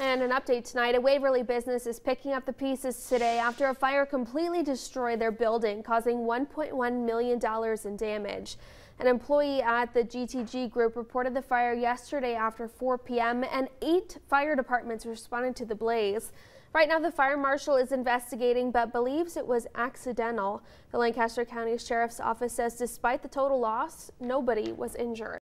And an update tonight, a Waverly business is picking up the pieces today after a fire completely destroyed their building, causing $1.1 million in damage. An employee at the GTG group reported the fire yesterday after 4 p.m. and eight fire departments responded to the blaze. Right now, the fire marshal is investigating but believes it was accidental. The Lancaster County Sheriff's Office says despite the total loss, nobody was injured.